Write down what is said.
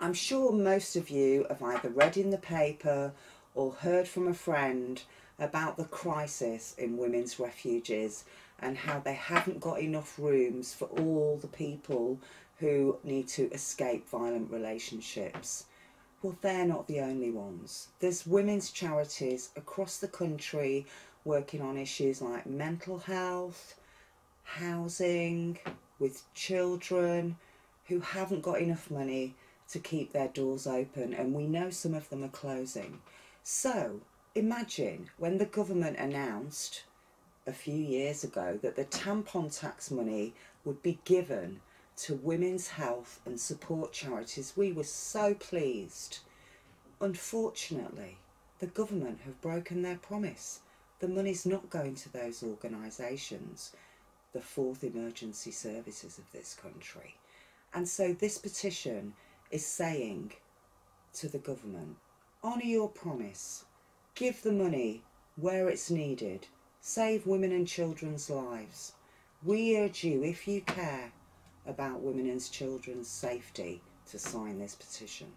I'm sure most of you have either read in the paper or heard from a friend about the crisis in women's refuges and how they haven't got enough rooms for all the people who need to escape violent relationships. Well, they're not the only ones. There's women's charities across the country working on issues like mental health, housing, with children who haven't got enough money to keep their doors open, and we know some of them are closing. So, imagine when the government announced a few years ago that the tampon tax money would be given to women's health and support charities. We were so pleased. Unfortunately, the government have broken their promise. The money's not going to those organisations, the fourth emergency services of this country. And so this petition is saying to the government, honour your promise, give the money where it's needed, save women and children's lives. We urge you, if you care about women and children's safety, to sign this petition.